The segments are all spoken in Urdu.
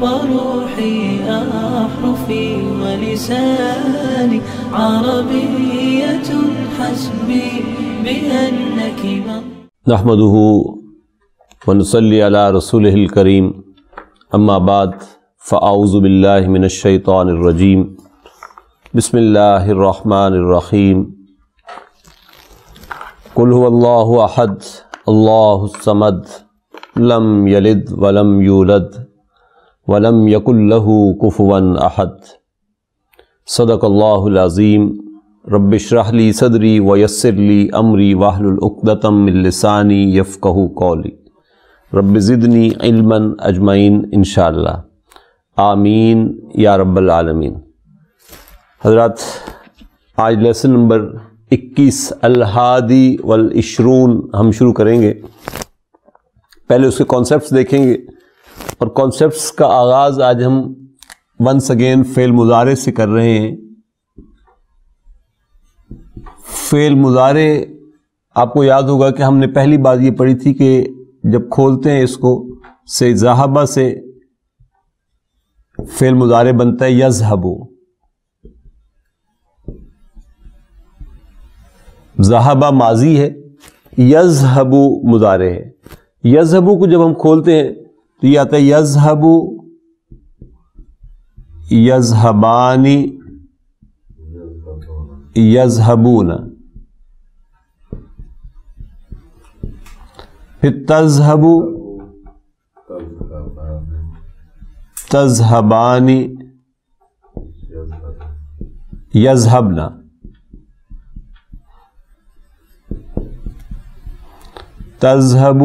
وروحي أحرفي ولساني عربية حسبي بأنك نحمده ونصلي على رسوله الكريم. أما بعد فاعوذ بالله من الشيطان الرجيم بسم الله الرحمن الرحيم قل هو الله احد الله الصمد، لم يلد ولم يولد ولم يكن له كفوا احد۔ صدق الله العظيم رب اشرح لي صدري ويسر لي امري واحلل عقدة من لساني يفقهوا قولي رب زدنی علما اجمعین انشاءاللہ۔ آمین یا رب العالمین۔ حضرات، آج لیسن نمبر اکیس الحادی والعشرون ہم شروع کریں گے۔ پہلے اس کے کانسیپٹس دیکھیں گے۔ اور کانسیپٹس کا آغاز آج ہم ونس اگین فعل مظاہرے سے کر رہے ہیں۔ فعل مظاہرے آپ کو یاد ہوگا کہ ہم نے پہلی بات یہ پڑھی تھی کہ جب کھولتے ہیں اس کو، سے زہبہ سے فعل مظاہرے بنتا ہے یزہبو زہبہ ماضی ہے یزہبو مظاہرے ہے۔ یزہبو کو جب ہم کھولتے ہیں تو یہ آتا ہے یزہبو یزہبانی یزہبون پھر تذہبو تذهبان يذهبن. تذهب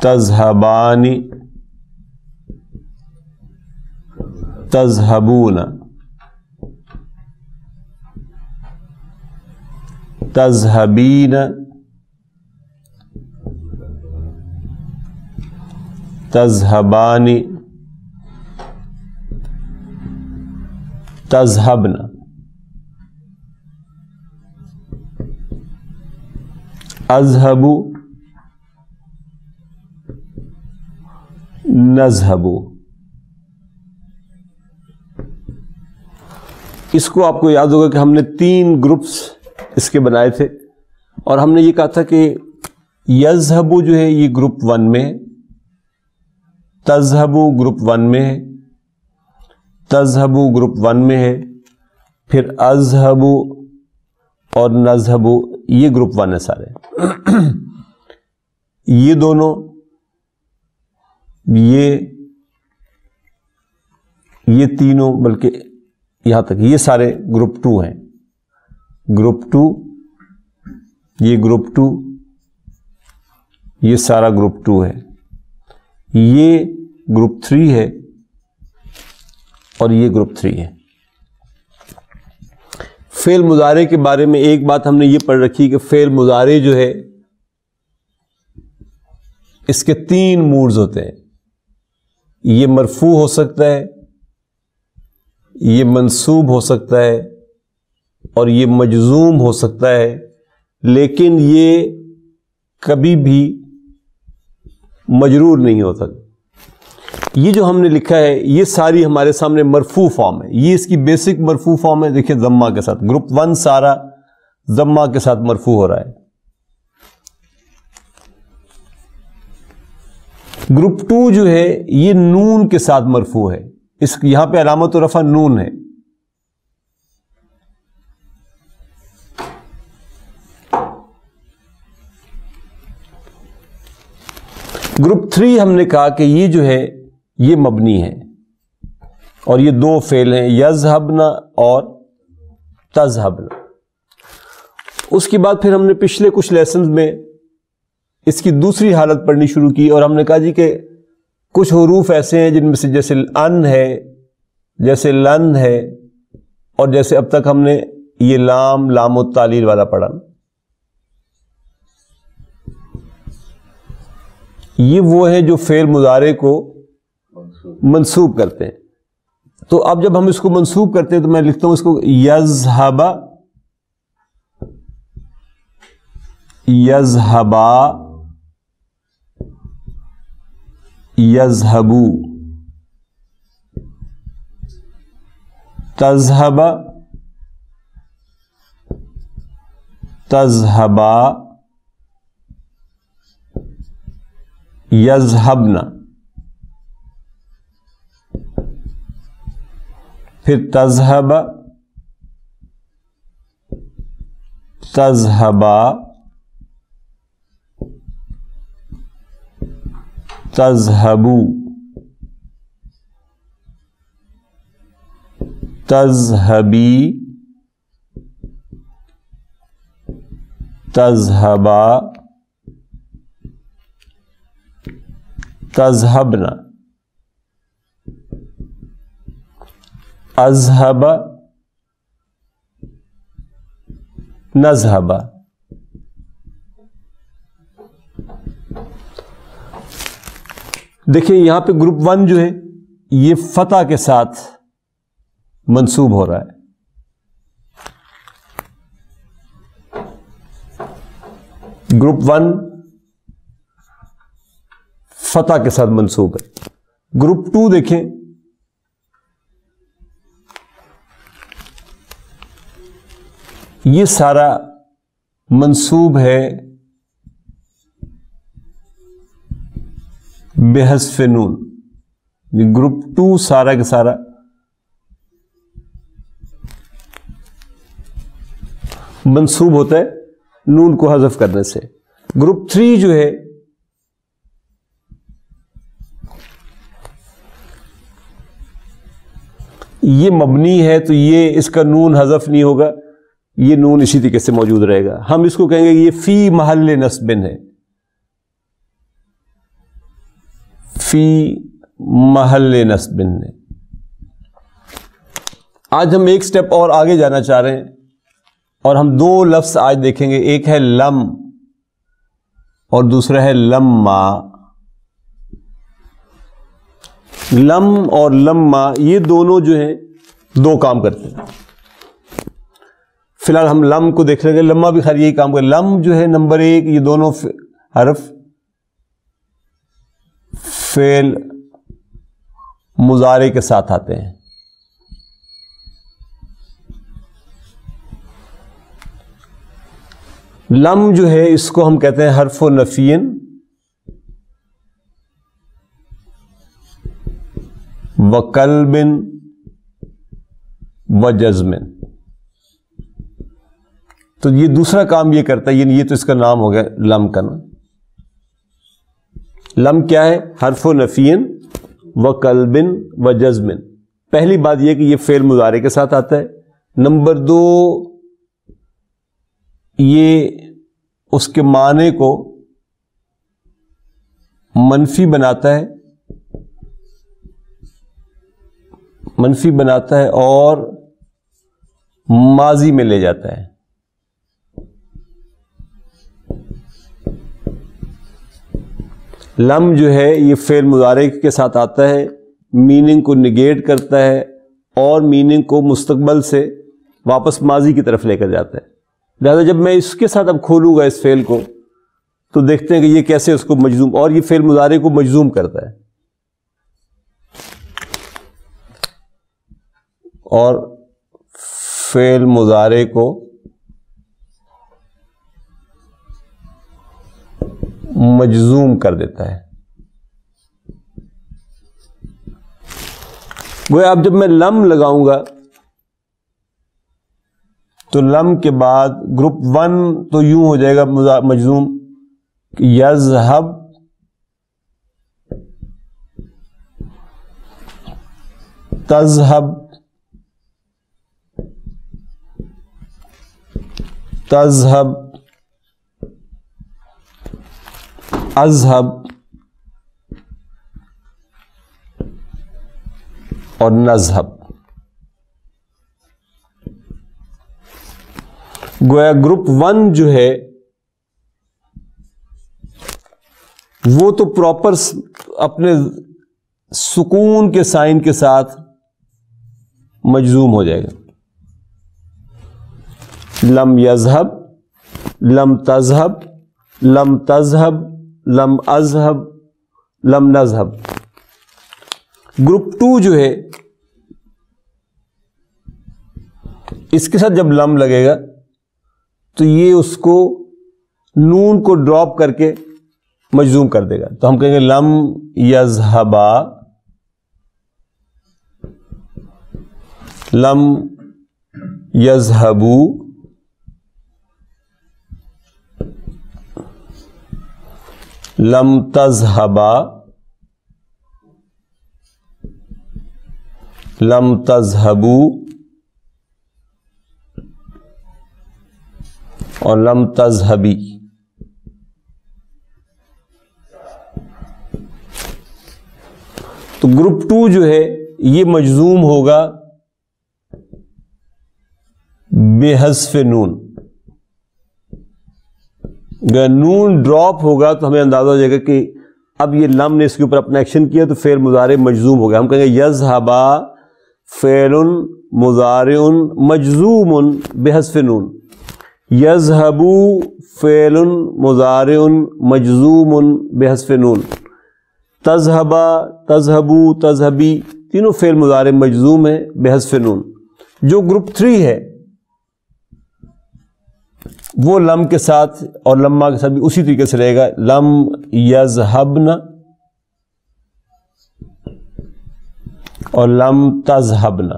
تذهبان تذهبون. تذهبين تذہبانی تذہبن اذہبو نذہبو اس کو آپ کو یاد ہوگا کہ ہم نے تین گروپس اس کے بنائے تھے اور ہم نے یہ کہا تھا کہ یزہبو جو ہے یہ گروپ ون میں تذہبو گروپ ون میں ہے۔ تذہبو گروپ ون میں ہے۔ پھر ازہبو اور نذہبو، یہ گروپ ون ہے سارے۔ یہ دونوں، یہ یہ تینوں، بلکہ یہاں تک، یہ سارے گروپ ٹو ہیں۔ گروپ ٹو، یہ گروپ ٹو، یہ سارا گروپ ٹو ہے۔ یہ گروپ تھری ہے اور یہ گروپ تھری ہے۔ فیل مظاہرے کے بارے میں ایک بات ہم نے یہ پڑھ رکھی کہ فیل مظاہرے جو ہے، اس کے تین موڈز ہوتے ہیں۔ یہ مرفوع ہو سکتا ہے، یہ منصوب ہو سکتا ہے اور یہ مجزوم ہو سکتا ہے، لیکن یہ کبھی بھی مجرور نہیں ہوتا یہ جو ہم نے لکھا ہے، یہ ساری ہمارے سامنے مرفوع فارم ہے۔ یہ اس کی بیسک مرفوع فارم ہے۔ دیکھیں ضمہ کے ساتھ۔ گروپ ون سارا ضمہ کے ساتھ مرفوع ہو رہا ہے۔ گروپ ٹو جو ہے، یہ نون کے ساتھ مرفوع ہے۔ اس یہاں پہ علامت و رفع نون ہے۔ گروپ تھری ہم نے کہا کہ یہ جو ہے، یہ مبنی ہے۔ اور یہ دو فیل ہیں یزہبنا اور تزہبنا اس کے بعد پھر ہم نے پچھلے کچھ لیسنز میں اس کی دوسری حالت پڑھنی شروع کی اور ہم نے کہا جی کہ کچھ حروف ایسے ہیں جن میں سے جیسے ان ہے، جیسے لن ہے اور جیسے اب تک ہم نے یہ لام لام التعلیل والا پڑھا۔ یہ وہ ہے جو فعل مظاہرے کو منسوب کرتے ہیں۔ تو اب جب ہم اس کو منسوب کرتے ہیں تو میں لکھتا ہوں اس کو یزہبا یزہبا یزہبو تذہب تذہبا۔ یزہبنا پھر تذہب تذہبا تذہبو تذہبی تذہبا تذهب تذہبنا اذہب نذہبا دیکھیں یہاں پہ گروپ ون جو ہے، یہ فتح کے ساتھ منسوب ہو رہا ہے۔ گروپ ون فتح کے ساتھ منسوب ہے۔ گروپ ٹو دیکھیں۔ یہ سارا منسوب ہے بےحسف نون۔ گروپ ٹو سارا کا سارا۔ منسوب ہوتا ہے نون کو حذف کرنے سے۔ گروپ تھری جو ہے یہ مبنی ہے تو یہ اس کا نون حذف نہیں ہوگا، یہ نون اسی طریقے سے موجود رہے گا۔ ہم اس کو کہیں گے یہ فی محل نسبن ہے۔ فی محل نسبن ہے۔ آج ہم ایک سٹیپ اور آگے جانا چاہ رہے ہیں اور ہم دو لفظ آج دیکھیں گے، ایک ہے لم اور دوسرا ہے لما۔ لم اور لما، یہ دونوں جو ہیں، دو کام کرتے ہیں۔ فی الحال ہم لم کو دیکھ لیں گے، لما بھی خیر یہی کام کرے۔ لم جو ہے، نمبر ایک، یہ دونوں حرف فیل مظاہرے کے ساتھ آتے ہیں۔ لم جو ہے، اس کو ہم کہتے ہیں حرف و نفین۔ و و جزمن۔ تو یہ دوسرا کام یہ کرتا ہے یعنی یہ تو اس کا نام ہو گیا لم کا نا لم کیا ہے؟ حرف و نفین و کلبن و جزمن۔ پہلی بات یہ کہ یہ فیل مظاہرے کے ساتھ آتا ہے۔ نمبر دو، یہ اس کے معنی کو منفی بناتا ہے۔ منفی بناتا ہے اور ماضی میں لے جاتا ہے۔ لم جو ہے، یہ فیل مظاہرے کے ساتھ آتا ہے میننگ کو نگیٹ کرتا ہے اور میننگ کو مستقبل سے واپس ماضی کی طرف لے کر جاتا ہے۔ لہٰذا جب میں اس کے ساتھ اب کھولوں گا اس فیل کو، تو دیکھتے ہیں کہ یہ کیسے اس کو مجزوم، اور یہ فیل مظاہرے کو مجزوم کرتا ہے۔ اور فیل مظاہرے کو مجزوم کر دیتا ہے۔ وہ اب جب میں لم لگاؤں گا، تو لم کے بعد گروپ ون تو یوں ہو جائے گا مجزوم۔ یزہب تذہب۔ تذہب اذہب اور نذہب گویا گروپ ون جو ہے، وہ تو پراپر اپنے سکون کے سائن کے ساتھ مجزوم ہو جائے گا۔ لم یذہب، لم تذہب لم تذہب، لم ازہب، لم نذہب۔ گروپ ٹو جو ہے، اس کے ساتھ جب لم لگے گا، تو یہ اس کو نون کو ڈراپ کر کے مجزوم کر دے گا۔ تو ہم کہیں گے لم یزہبا لم یزہبو لم تذہبا لم تذہبو اور لم تذہبی تو گروپ ٹو جو ہے، یہ مجزوم ہوگا بے حذف نون۔ نون ڈراپ ہوگا تو ہمیں اندازہ ہو جائے گا کہ اب یہ لم نے اس کے اوپر اپنا ایکشن کیا تو فیر مظاہرے مجزوم ہو گیا ہم کہیں گے یز ہبا فیر مزار مجزوم بے حذف نون۔ یزہبو فعل مزار مجزوم بے حذف نون۔ تذہبا تذہبو تذہبی، تینوں فعل مزار مجزوم ہے بے حذف نون۔ جو گروپ تھری ہے وہ لم کے ساتھ اور لما کے ساتھ بھی اسی طریقے سے رہے گا۔ لم یزہبن اور لم تذہبن۔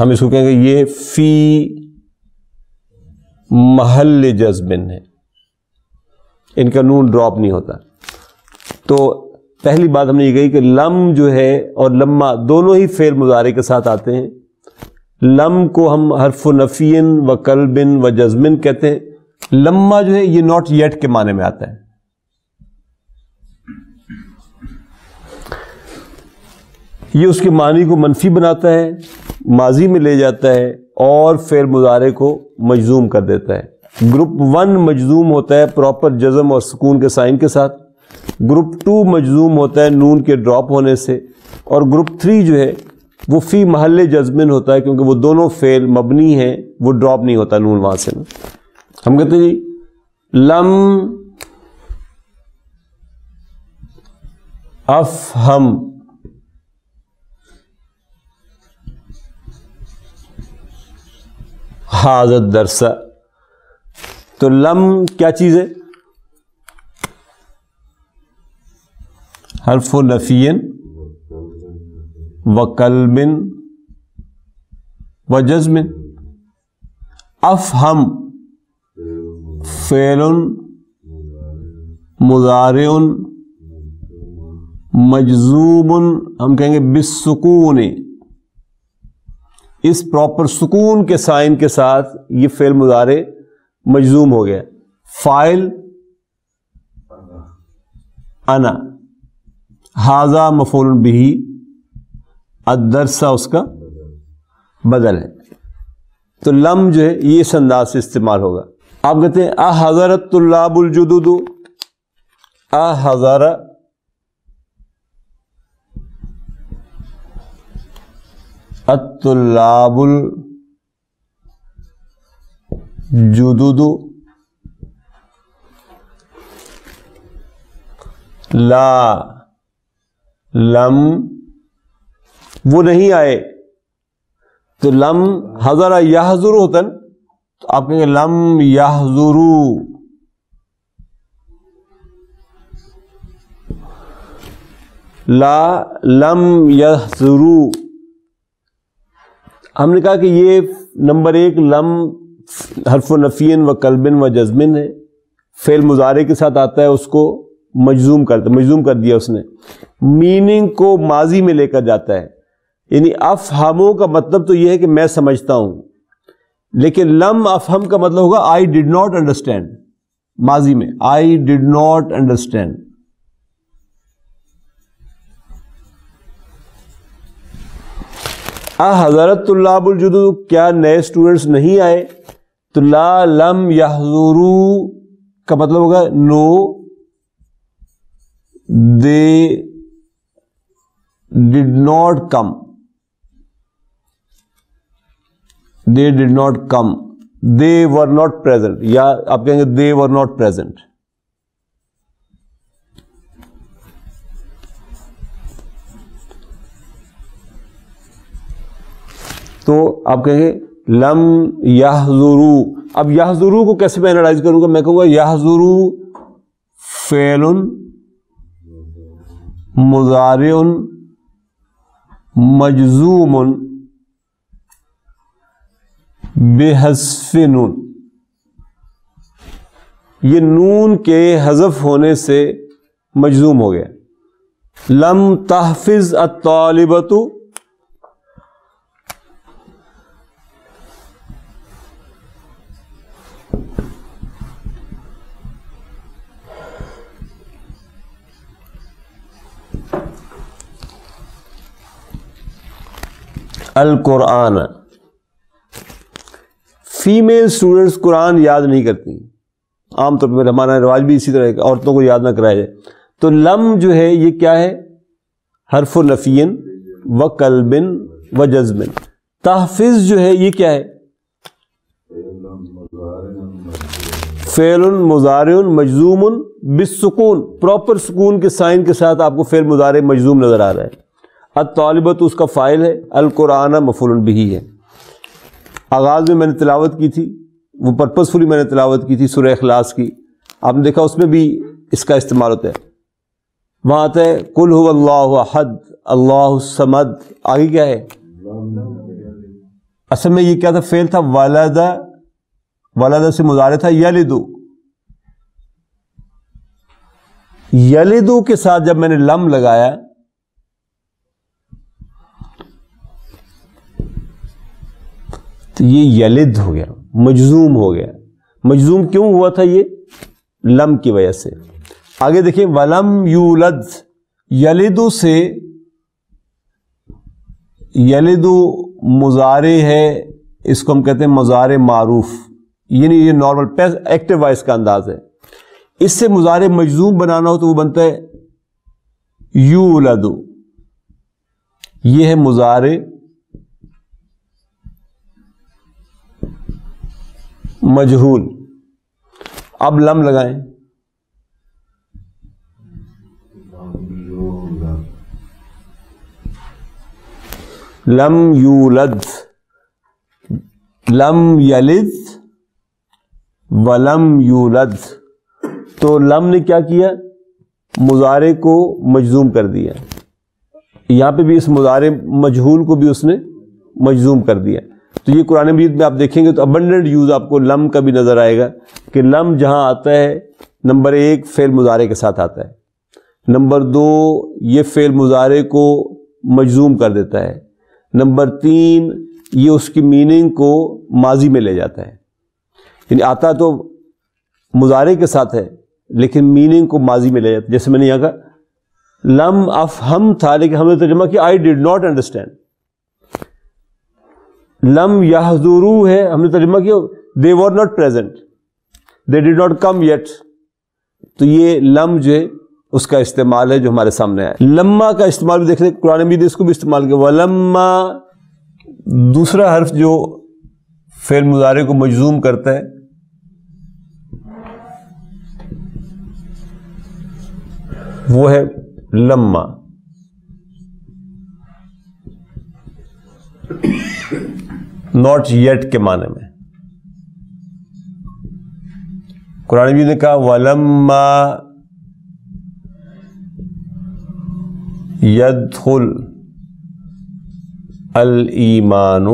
ہم اس کو کہیں گے یہ فی محل جذبن ہے۔ ان کا نون ڈراپ نہیں ہوتا۔ تو پہلی بات ہم نے یہ کہی کہ لم جو ہے اور لما دونوں ہی فیل مظاہرے کے ساتھ آتے ہیں۔ لم کو ہم حرف نفین و کلبن و جزمن کہتے ہیں۔ لما جو ہے یہ ناٹ یٹ کے معنی میں آتا ہے۔ یہ اس کے معنی کو منفی بناتا ہے، ماضی میں لے جاتا ہے اور فیر مظاہرے کو مجزوم کر دیتا ہے۔ گروپ ون مجزوم ہوتا ہے پراپر جزم اور سکون کے سائن کے ساتھ۔ گروپ ٹو مجزوم ہوتا ہے نون کے ڈراپ ہونے سے اور گروپ تھری جو ہے وہ فی محل جزمن ہوتا ہے کیونکہ وہ دونوں فیل مبنی ہیں، وہ ڈراپ نہیں ہوتا نون وہاں سے۔ ہم کہتے ہیں جی لم اف ہم حاضر درسا تو لم کیا چیز ہے؟ حرف و نفین و کلبن و جزمن اف ہم فیل مزار مجزوب ہم کہیں گے بسکون اس پراپر سکون کے سائن کے ساتھ یہ فیل مظاہرے مجزوم ہو گیا۔ فائل، انا۔ ہاضا مفول بھی ادرسا اس کا بدل ہے۔ تو لم جو ہے، یہ اس انداز سے استعمال ہوگا۔ آپ کہتے ہیں آ حضرت اللہ الجدود۔ آ ہزارہ الطلاب الجدد لا۔ لم وہ نہیں آئے۔ تو لم حضر یا حضر ہوتا تو آپ کہیں گے لم یا لا لم یا ہم نے کہا کہ یہ نمبر ایک لم حرف و نفین و کلبن و جزمن ہے۔ فیل مظاہرے کے ساتھ آتا ہے اس کو۔ مجزوم کرتا مجزوم کر دیا اس نے۔ میننگ کو ماضی میں لے کر جاتا ہے۔ یعنی افہموں کا مطلب تو یہ ہے کہ میں سمجھتا ہوں۔ لیکن لم افہم کا مطلب ہوگا آئی ڈڈ ناٹ انڈرسٹینڈ ماضی میں۔ آئی ڈڈ ناٹ انڈرسٹینڈ حضرت اللہ الجدو کیا نئے اسٹوڈنٹس نہیں آئے؟ تو لا لم یحضرو کا مطلب ہوگا no they did not come they did not come they were not present یا آپ کہیں گے دے ور ناٹ پرزینٹ تو آپ کہیں گے، لم یا اب یا کو کیسے میں اینالائز کروں گا؟ میں کہوں گا یا فیل مضارع مجزوم بے حسف نون۔ یہ نون کے حذف ہونے سے مجزوم ہو گیا۔ لم تحفظ الطالبت القرآن۔ فیمیل اسٹوڈنٹس قرآن یاد نہیں کرتی۔ عام طور پہ ہمارا رواج بھی اسی طرح عورتوں کو یاد نہ کرایا جائے۔ تو لم جو ہے، یہ کیا ہے؟ حرف و نفین و کلبن و جزمن تحفظ جو ہے، یہ کیا ہے؟ فیل مزار مجزوم بسکون پراپر سکون کے سائن کے ساتھ آپ کو فیل مزار مجزوم نظر آ رہا ہے۔ الطالبت اس کا فائل ہے، القرآن مفول بھی ہے۔ آغاز میں میں نے تلاوت کی تھی، وہ پرپزفلی میں نے تلاوت کی تھی سورہ اخلاص کی۔ آپ نے دیکھا اس میں بھی اس کا استعمال ہوتا ہے۔ وہاں آتا ہے کل ہو اللہ حد اللہ سمد آگے کیا ہے؟ اصل میں یہ کیا تھا؟ فیل تھا والدہ والدہ سے مظاہرے تھا یلدو یلدو کے ساتھ جب میں نے لم لگایا تو یہ یلد ہو گیا، مجزوم ہو گیا۔ مجزوم کیوں ہوا تھا یہ؟ لم کی وجہ سے۔ آگے دیکھیں، ولم یولد یلدو سے یلدو مزارے ہے، اس کو ہم کہتے ہیں مزار معروف۔ یعنی یہ نارمل پیس ایکٹیو وائس کا انداز ہے۔ اس سے مزار مجزوم بنانا ہو تو وہ بنتا ہے یو یہ ہے مزارے مجہول۔ اب لم لگائیں۔ لم یولد۔ لم یلد۔ ولم یولد۔ تو لم نے کیا کیا؟ مظاہرے کو مجزوم کر دیا۔ یہاں پہ بھی اس مظاہرے مجہول کو بھی اس نے مجزوم کر دیا۔ تو یہ قرآن مجید میں آپ دیکھیں گے تو ابنڈنٹ یوز آپ کو لم کا بھی نظر آئے گا کہ لم جہاں آتا ہے، نمبر ایک فیل مظاہرے کے ساتھ آتا ہے۔ نمبر دو، یہ فیل مظاہرے کو مجزوم کر دیتا ہے۔ نمبر تین، یہ اس کی میننگ کو ماضی میں لے جاتا ہے۔ یعنی آتا تو مظاہرے کے ساتھ ہے، لیکن میننگ کو ماضی میں لے جاتا ہے۔ جیسے میں نے یہاں کہا، لم اف ہم تھا، لیکن ہم نے ترجمہ کیا آئی ڈیڈ ناٹ انڈرسٹینڈ لم یا ہے، ہم نے ترجمہ کیا they were not present they did not come yet تو یہ لم جو ہے، اس کا استعمال ہے جو ہمارے سامنے آیا۔ لما کا استعمال بھی دیکھ لیں قرآن مجید اس کو بھی استعمال کیا۔ ولما دوسرا حرف جو فیل مظاہرے کو مجزوم کرتا ہے۔ وہ ہے لما۔ ناٹ یٹ کے معنی میں۔ قرآن بھی نے کہا، ولما یدخل المان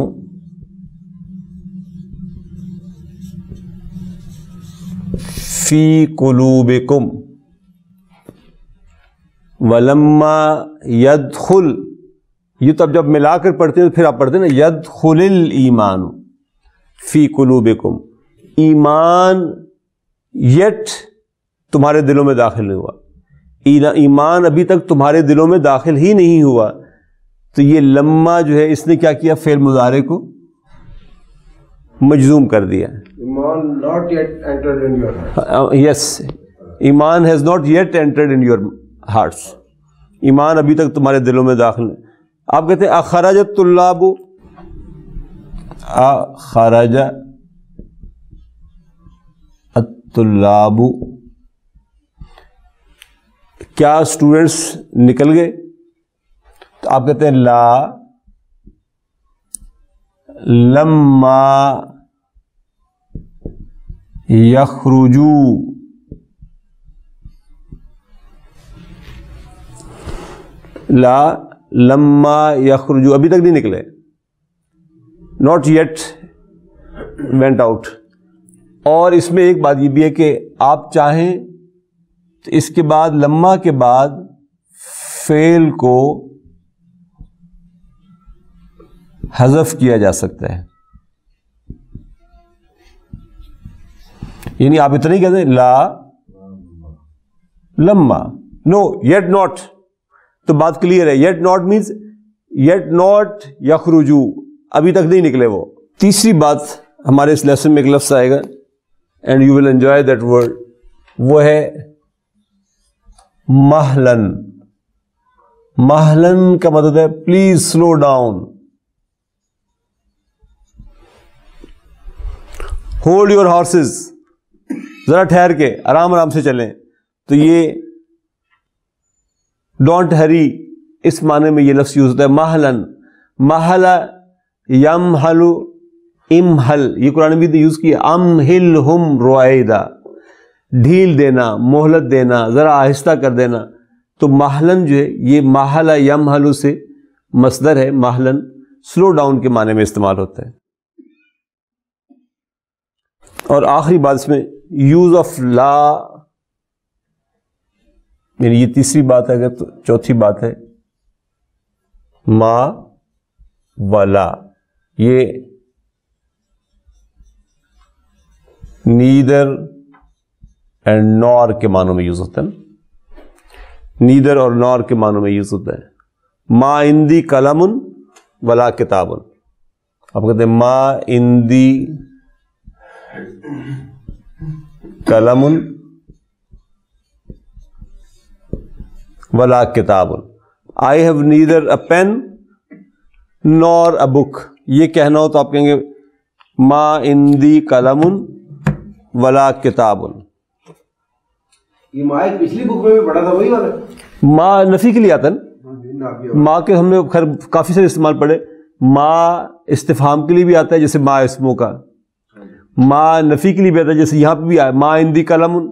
فی قلوب کم ولما ید یہ تو اب جب ملا کر پڑھتے ہیں تو پھر آپ پڑھتے ہیں نا ید خل ایمان فی قلوب ایمان یٹ تمہارے دلوں میں داخل نہیں ہوا۔ ایمان ابھی تک تمہارے دلوں میں داخل ہی نہیں ہوا۔ تو یہ لمحہ جو ہے اس نے کیا کیا فیل مظاہرے کو؟ مجزوم کر دیا۔ yet entered in your heart. Yes ایمان has not yet entered in your hearts ایمان ابھی تک تمہارے دلوں میں داخل ہے آپ کہتے ہیں اخراج طلاب۔ اخراج الطلاب۔ کیا اسٹوڈنٹس نکل گئے؟ تو آپ کہتے ہیں، لا۔ لما یخرجو۔ لا۔ لما یخرجو، ابھی تک نہیں نکلے۔ ناٹ یٹ وینٹ آؤٹ اور اس میں ایک بات یہ بھی ہے کہ آپ چاہیں تو اس کے بعد، لما کے بعد فیل کو حذف کیا جا سکتا ہے۔ یعنی آپ اتنا ہی کہتے ہیں، لا لما۔ نو یٹ ناٹ تو بات کلیئر ہے۔ Yet not means yet not یخرجو۔ ابھی تک نہیں نکلے وہ۔ تیسری بات ہمارے اس لیسن میں ایک لفظ آئے گا۔ And you will enjoy that word وہ ہے محلن محلن کا مدد ہے please slow down hold your horses ذرا ٹھہر کے آرام آرام سے چلیں۔ تو یہ ڈونٹ ہری اس معنی میں یہ لفظ یوز ہوتا ہے محلن محل یم ہلو ام ہل یہ قرآن بھی یوز کیا. ام ہل ہم رویدا ڈھیل دینا، مہلت دینا، ذرا آہستہ کر دینا. تو محلن جو ہے، یہ محل یم ہلو سے مصدر ہے محلن سلو ڈاؤن کے معنی میں استعمال ہوتا ہے. اور آخری بات اس میں یوز آف لا یعنی یہ تیسری بات ہے اگر تو چوتھی بات ہے۔ ما ولا، یہ نیدر اینڈ نور کے معنوں میں یوز ہوتا ہے نا۔ نیدر اور نور کے معنوں میں یوز ہوتا ہے۔ ما اندی قلم ولا کتاب آپ کہتے ہیں ما اندی قلم ولا کتاب I have neither a pen nor a book یہ کہنا ہو تو آپ کہیں گے ما اندی قلم ولا کتاب یہ مائک پچھلی بک میں بھی پڑھا تھا وہی والا۔ ما نفی کے لیے آتا ہے۔ نا ماں کے ہم نے خیر کافی سارے استعمال پڑھے۔ ماں استفہام کے لیے بھی آتا ہے جیسے ماں اسموں کا۔ ماں نفی کے لیے بھی آتا ہے جیسے یہاں پہ بھی آیا ماں اندی قلم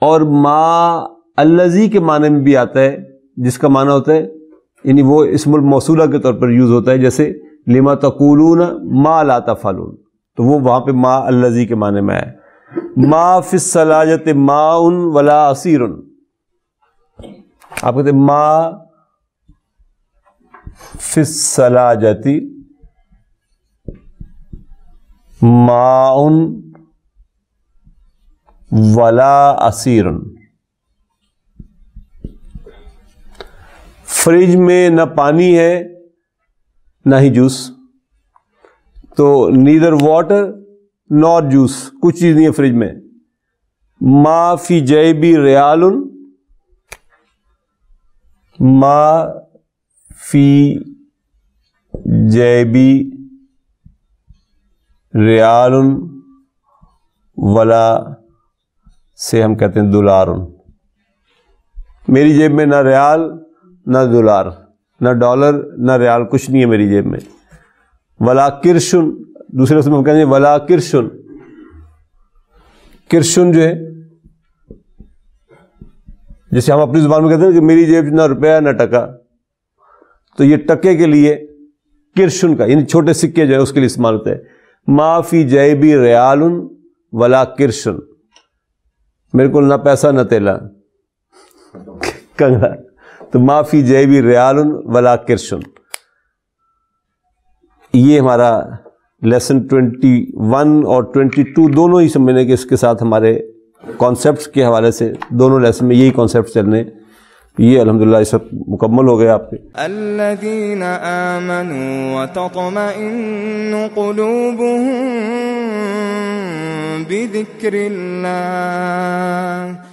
اور ماں الزی کے معنی میں بھی آتا ہے، جس کا معنی ہوتا ہے یعنی وہ اسم الموصولہ کے طور پر یوز ہوتا ہے، جیسے لما تقولون ما لا تفعلون۔ تو وہ وہاں پہ ما الزی کے معنی میں آیا۔ ما فی السلاجت ما ولا اسیر۔ آپ کہتے ہیں ما فی السلاجتی ما ولا اسیر۔ فریج میں نہ پانی ہے، نہ ہی جوس۔ تو نیدر واٹر نار جوس کچھ چیز نہیں ہے فریج میں۔ ما فی جیبی ریال، ما فی جیبی ریال، ولا سے ہم کہتے ہیں دولار میری جیب میں نہ ریال نہ دولار، نہ ڈالر، نہ ریال، کچھ نہیں ہے میری جیب میں۔ ولا کرشن، دوسرے میں ہم کہتے ہیں ولا کرشن۔ کرشن جو ہے، جیسے ہم اپنی زبان میں کہتے ہیں کہ میری جیب نہ روپیہ، نہ ٹکا۔ تو یہ ٹکے کے لیے کرشن کا یعنی چھوٹے سکے جو ہے، اس کے لیے استعمال ہوتا ہے۔ ما فی جیبی ریال ولا کرشن۔ میرے کو نہ پیسہ، نہ تیلا۔ کنگا تو ما فی جیبی ریال ولا کرشن۔ یہ ہمارا لیسن ٹوینٹی ون اور ٹوینٹی ٹو دونوں ہی سمجھنے کے اس کے ساتھ ہمارے کانسیپٹس کے حوالے سے دونوں لیسن میں یہی کانسیپٹ چلنے یہ الحمدللہ اس وقت مکمل ہو گیا آپ کے۔ الذين آمنوا وتطمئن قلوبهم بذكر الله